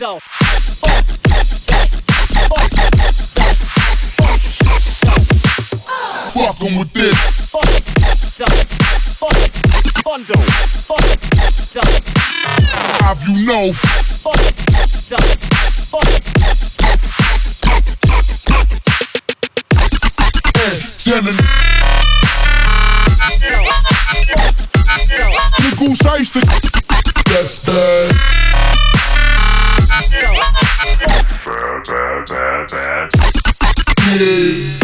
Don't. Fuck 'em with this. Bundle. Have you know? Goose I used to. Bad,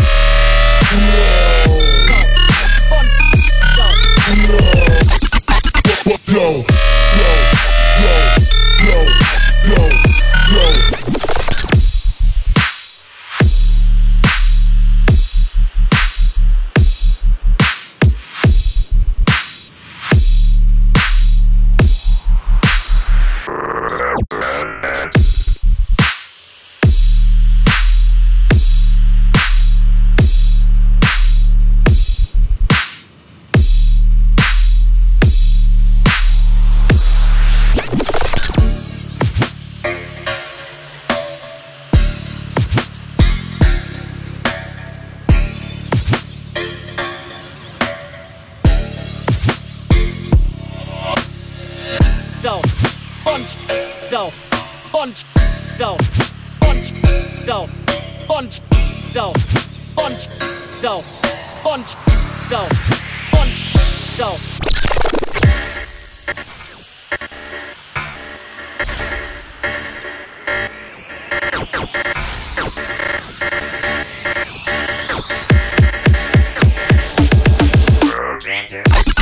Bunch. Don't. Bunch. Don't. Bunch. Don't. Bunch. Don't. Bunch. Don't. Bunch. Don't. Don't.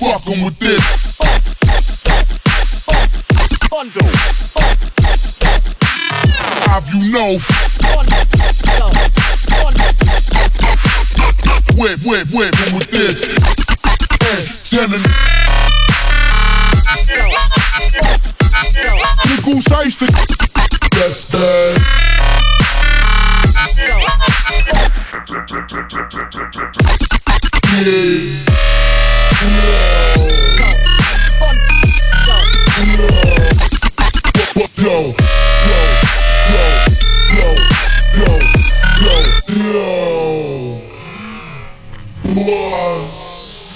Fuck 'em with this. Bundle. Have you know? Bundle. Whip, whip, whip 'em with this. Hey, the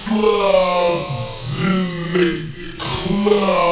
Clubs in the club.